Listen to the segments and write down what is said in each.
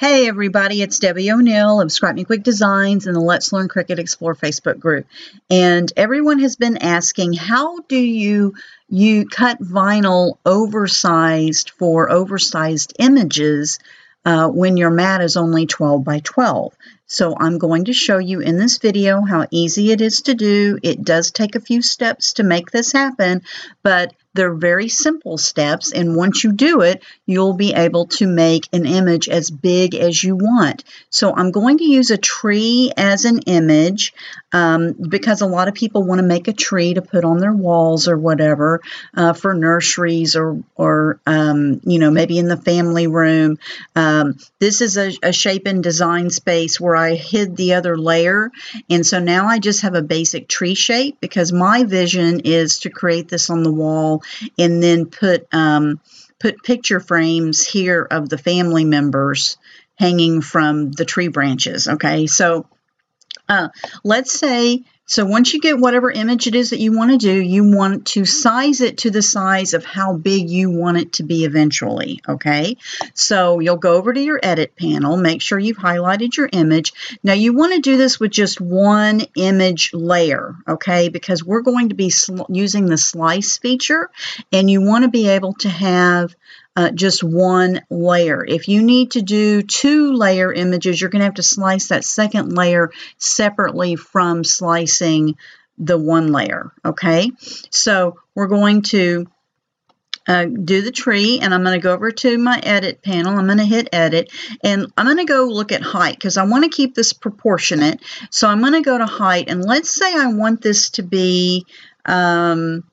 Hey everybody, it's Debbie O'Neal of Scrap Me Quick Designs and the Let's Learn Cricut Explore Facebook group. And everyone has been asking, how do you you cut vinyl oversized for oversized images uh, when your mat is only 12 by 12? So I'm going to show you in this video how easy it is to do. It does take a few steps to make this happen, but they're very simple steps, and once you do it, you'll be able to make an image as big as you want. So I'm going to use a tree as an image um, because a lot of people want to make a tree to put on their walls or whatever uh, for nurseries or, or um, you know, maybe in the family room. Um, this is a, a shape and design space where I hid the other layer, and so now I just have a basic tree shape because my vision is to create this on the wall and then put um, put picture frames here of the family members hanging from the tree branches. Okay, so uh, let's say so once you get whatever image it is that you want to do, you want to size it to the size of how big you want it to be eventually, okay? So you'll go over to your edit panel, make sure you've highlighted your image. Now you want to do this with just one image layer, okay? Because we're going to be using the slice feature and you want to be able to have uh, just one layer. If you need to do two layer images, you're going to have to slice that second layer separately from slicing the one layer, okay? So we're going to uh, do the tree and I'm going to go over to my edit panel. I'm going to hit edit and I'm going to go look at height because I want to keep this proportionate. So I'm going to go to height and let's say I want this to be, um,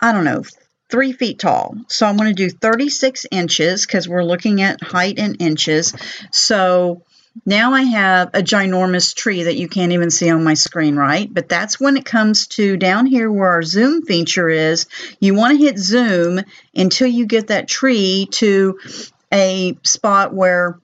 I don't know, three feet tall. So I'm going to do 36 inches because we're looking at height in inches. So now I have a ginormous tree that you can't even see on my screen, right? But that's when it comes to down here where our zoom feature is. You want to hit zoom until you get that tree to a spot where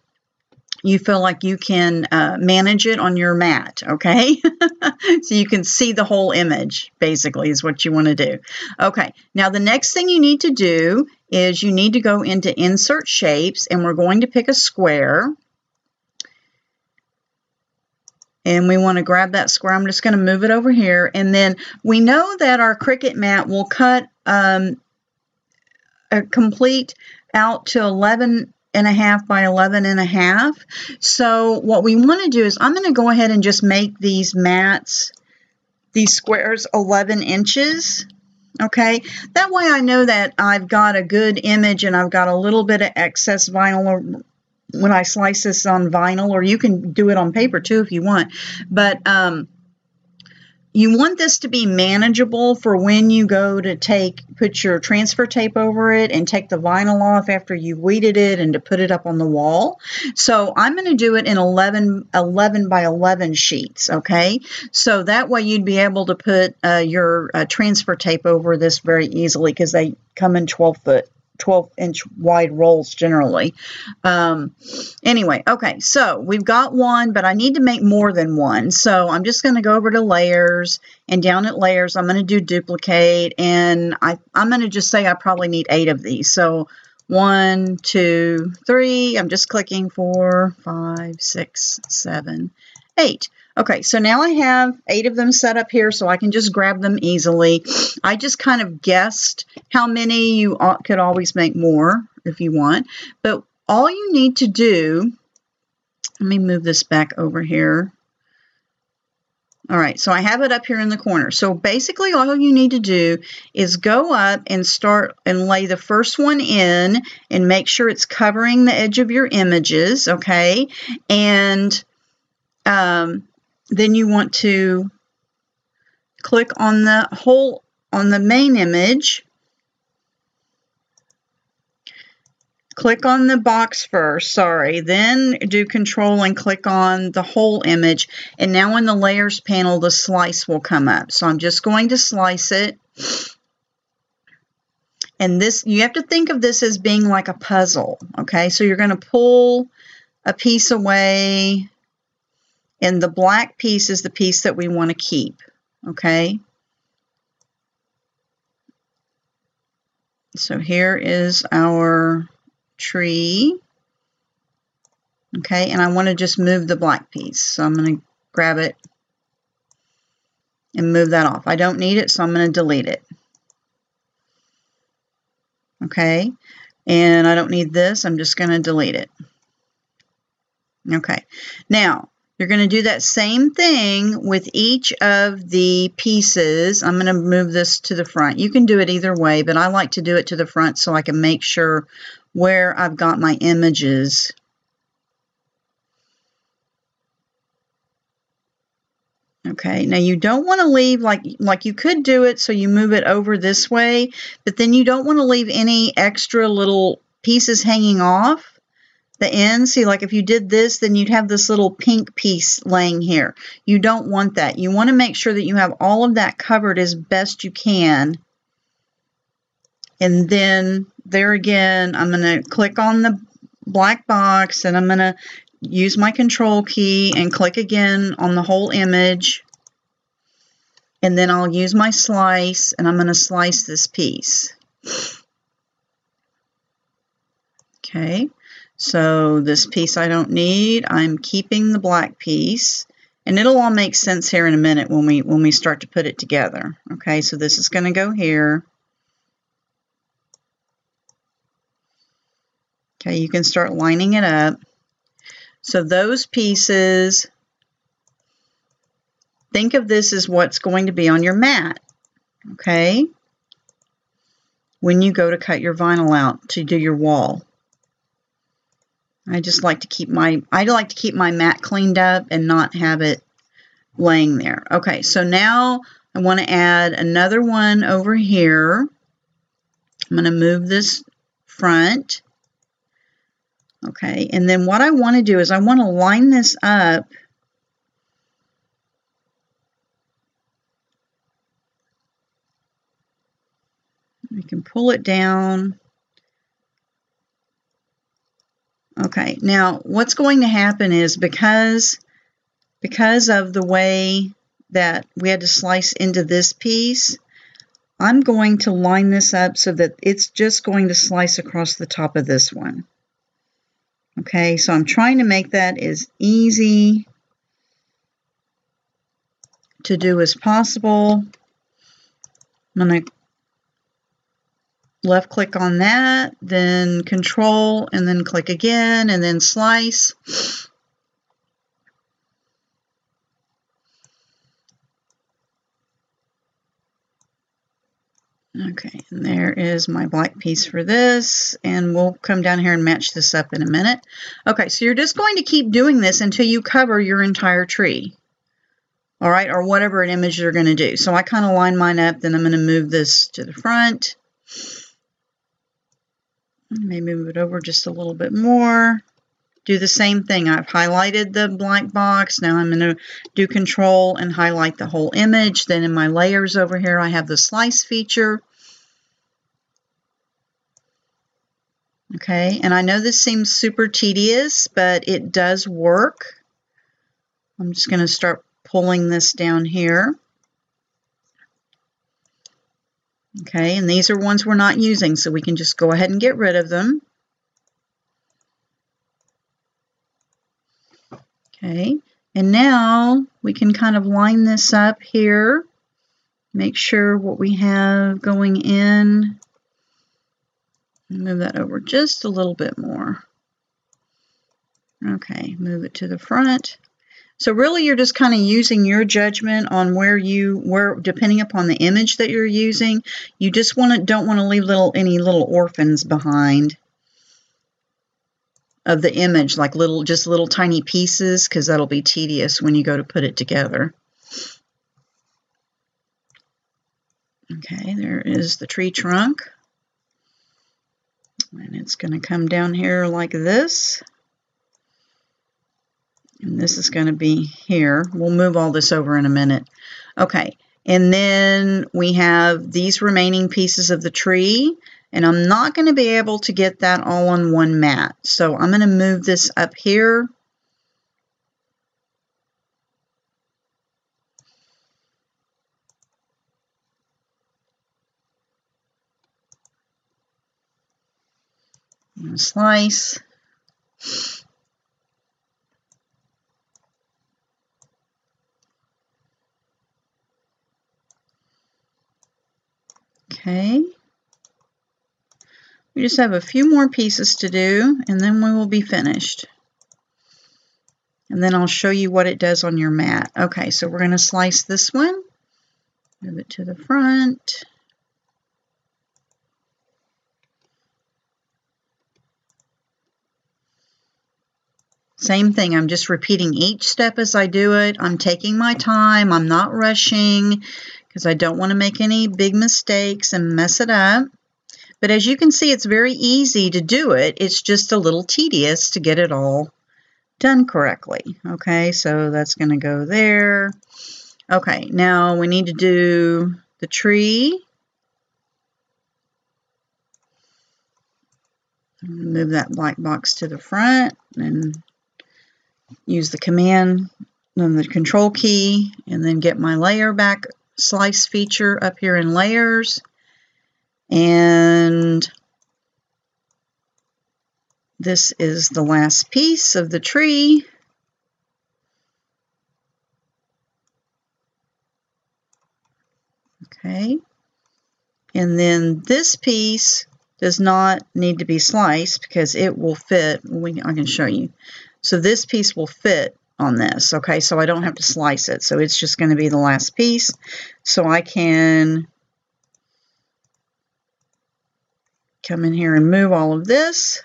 you feel like you can uh, manage it on your mat, okay? so you can see the whole image, basically, is what you want to do. Okay, now the next thing you need to do is you need to go into Insert Shapes, and we're going to pick a square. And we want to grab that square. I'm just going to move it over here. And then we know that our Cricut mat will cut um, a complete out to 11 and a half by 11 and a half. So what we want to do is I'm going to go ahead and just make these mats, these squares 11 inches. Okay, that way I know that I've got a good image and I've got a little bit of excess vinyl when I slice this on vinyl, or you can do it on paper too if you want. But um, you want this to be manageable for when you go to take put your transfer tape over it and take the vinyl off after you've weeded it and to put it up on the wall. So I'm going to do it in 11, 11 by 11 sheets, okay? So that way you'd be able to put uh, your uh, transfer tape over this very easily because they come in 12 foot 12 inch wide rolls generally. Um, anyway, okay, so we've got one, but I need to make more than one. So I'm just going to go over to layers and down at layers, I'm going to do duplicate and I, I'm going to just say I probably need eight of these. So one, two, three, I'm just clicking four, five, six, seven, eight. Okay, so now I have eight of them set up here so I can just grab them easily. I just kind of guessed how many you could always make more if you want. But all you need to do, let me move this back over here. All right, so I have it up here in the corner. So basically all you need to do is go up and start and lay the first one in and make sure it's covering the edge of your images, okay? And um, then you want to click on the whole on the main image. Click on the box first sorry. Then do control and click on the whole image. And now in the layers panel the slice will come up. So I'm just going to slice it. And this you have to think of this as being like a puzzle okay? So you're going to pull a piece away and the black piece is the piece that we want to keep, okay? So here is our tree. Okay, and I want to just move the black piece. So I'm going to grab it and move that off. I don't need it, so I'm going to delete it. Okay, and I don't need this. I'm just going to delete it. Okay, now you're going to do that same thing with each of the pieces. I'm going to move this to the front. You can do it either way, but I like to do it to the front so I can make sure where I've got my images. Okay, now you don't want to leave like like you could do it so you move it over this way, but then you don't want to leave any extra little pieces hanging off the end. See, like if you did this, then you'd have this little pink piece laying here. You don't want that. You want to make sure that you have all of that covered as best you can. And then there again, I'm going to click on the black box and I'm going to use my control key and click again on the whole image. And then I'll use my slice and I'm going to slice this piece. Okay. So this piece I don't need. I'm keeping the black piece. And it'll all make sense here in a minute when we when we start to put it together. Okay, so this is going to go here. Okay, you can start lining it up. So those pieces, think of this as what's going to be on your mat. Okay, when you go to cut your vinyl out to do your wall. I just like to keep my I like to keep my mat cleaned up and not have it laying there. Okay, so now I want to add another one over here. I'm going to move this front. Okay, and then what I want to do is I want to line this up We can pull it down Okay, now what's going to happen is because, because of the way that we had to slice into this piece, I'm going to line this up so that it's just going to slice across the top of this one. Okay, so I'm trying to make that as easy to do as possible. I'm going to left click on that, then control, and then click again, and then slice. Okay, and there is my black piece for this, and we'll come down here and match this up in a minute. Okay, so you're just going to keep doing this until you cover your entire tree. All right, or whatever an image you're going to do. So I kind of line mine up, then I'm going to move this to the front. Maybe move it over just a little bit more. Do the same thing. I've highlighted the blank box. Now I'm going to do control and highlight the whole image. Then in my layers over here, I have the slice feature. Okay, and I know this seems super tedious, but it does work. I'm just going to start pulling this down here. Okay, and these are ones we're not using, so we can just go ahead and get rid of them. Okay, and now we can kind of line this up here. Make sure what we have going in. Move that over just a little bit more. Okay, move it to the front. So really you're just kind of using your judgment on where you where depending upon the image that you're using, you just want to don't want to leave little any little orphans behind of the image like little just little tiny pieces because that'll be tedious when you go to put it together. Okay, there is the tree trunk. And it's going to come down here like this. And this is going to be here. We'll move all this over in a minute. Okay, and then we have these remaining pieces of the tree. And I'm not going to be able to get that all on one mat. So I'm going to move this up here. slice. Okay. We just have a few more pieces to do and then we will be finished. And then I'll show you what it does on your mat. Okay, so we're going to slice this one. Move it to the front. Same thing, I'm just repeating each step as I do it. I'm taking my time, I'm not rushing because I don't want to make any big mistakes and mess it up. But as you can see, it's very easy to do it. It's just a little tedious to get it all done correctly. Okay, so that's going to go there. Okay, now we need to do the tree. Move that black box to the front and use the command and the control key and then get my layer back slice feature up here in layers. And this is the last piece of the tree. Okay. And then this piece does not need to be sliced because it will fit. We, I can show you. So this piece will fit on this, okay? So I don't have to slice it. So it's just going to be the last piece. So I can come in here and move all of this.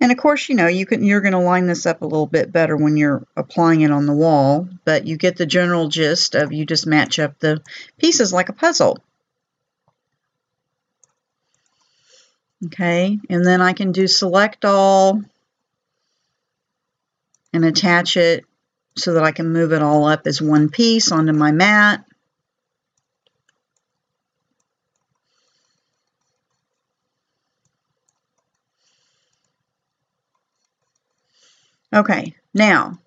And of course, you know, you can, you're going to line this up a little bit better when you're applying it on the wall, but you get the general gist of you just match up the pieces like a puzzle. Okay, and then I can do select all, and attach it so that I can move it all up as one piece onto my mat. Okay, now,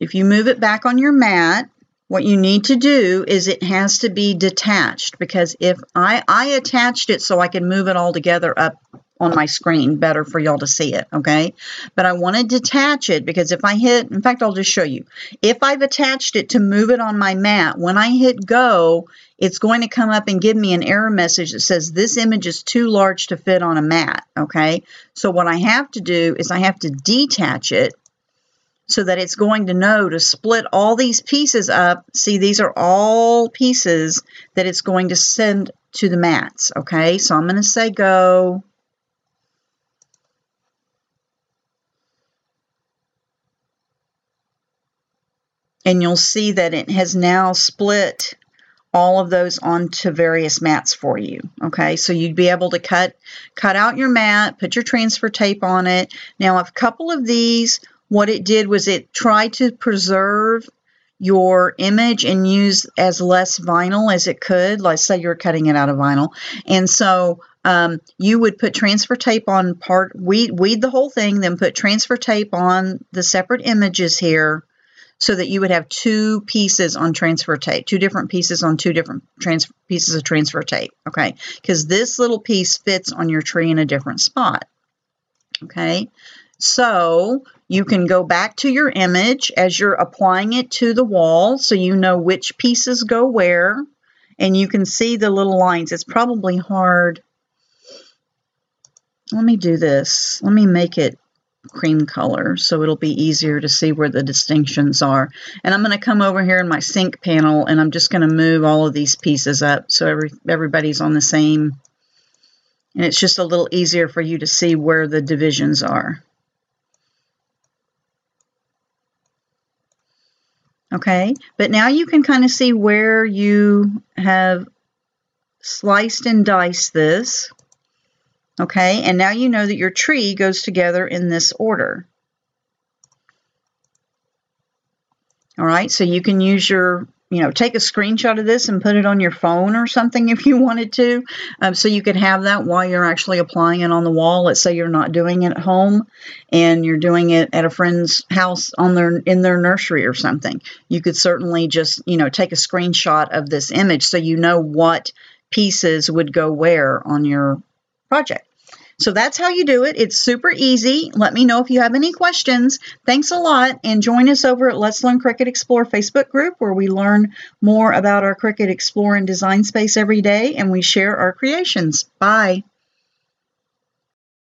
if you move it back on your mat, what you need to do is it has to be detached because if I, I attached it so I can move it all together up on my screen better for y'all to see it, okay? But I want to detach it because if I hit, in fact, I'll just show you. If I've attached it to move it on my mat, when I hit go, it's going to come up and give me an error message that says this image is too large to fit on a mat, okay? So what I have to do is I have to detach it so that it's going to know to split all these pieces up. See, these are all pieces that it's going to send to the mats, okay? So I'm going to say go. And you'll see that it has now split all of those onto various mats for you. Okay, so you'd be able to cut cut out your mat, put your transfer tape on it. Now, a couple of these, what it did was it tried to preserve your image and use as less vinyl as it could. Let's say you're cutting it out of vinyl. And so um, you would put transfer tape on part, weed, weed the whole thing, then put transfer tape on the separate images here so that you would have two pieces on transfer tape, two different pieces on two different trans pieces of transfer tape, okay? Because this little piece fits on your tree in a different spot, okay? So you can go back to your image as you're applying it to the wall so you know which pieces go where, and you can see the little lines. It's probably hard. Let me do this. Let me make it cream color so it'll be easier to see where the distinctions are. And I'm going to come over here in my sync panel and I'm just going to move all of these pieces up so every, everybody's on the same and it's just a little easier for you to see where the divisions are. Okay, but now you can kind of see where you have sliced and diced this. Okay, and now you know that your tree goes together in this order. All right, so you can use your, you know, take a screenshot of this and put it on your phone or something if you wanted to. Um, so you could have that while you're actually applying it on the wall. Let's say you're not doing it at home and you're doing it at a friend's house on their in their nursery or something. You could certainly just, you know, take a screenshot of this image so you know what pieces would go where on your project. So that's how you do it. It's super easy. Let me know if you have any questions. Thanks a lot and join us over at Let's Learn Cricut Explore Facebook group where we learn more about our Cricut Explore and design space every day and we share our creations. Bye.